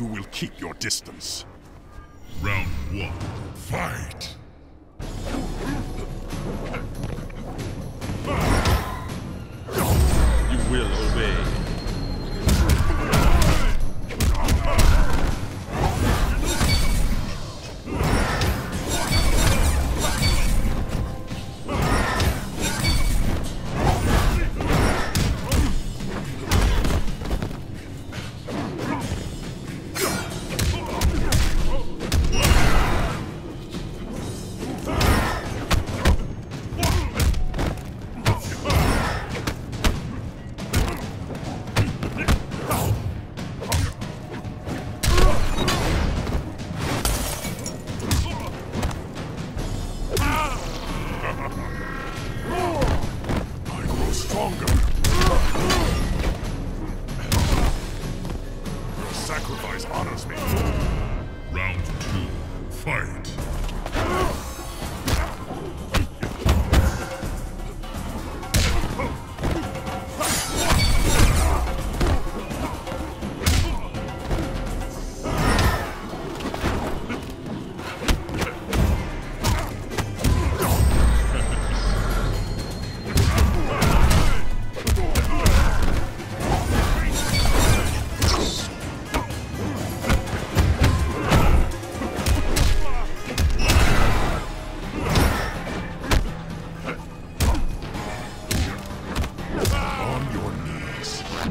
You will keep your distance. Round stronger. Your sacrifice honors me. Round two, fight!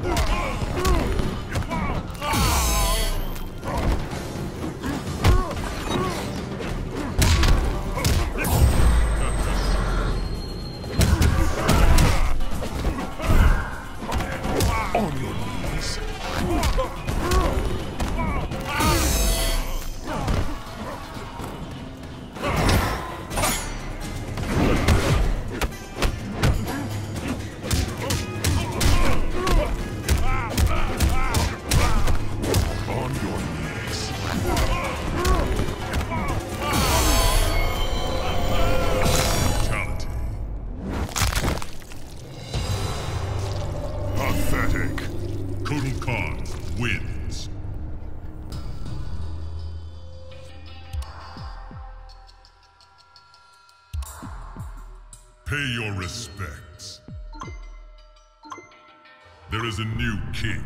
On your knees. Pathetic. Kotal Khan wins. Pay your respects. There is a new king.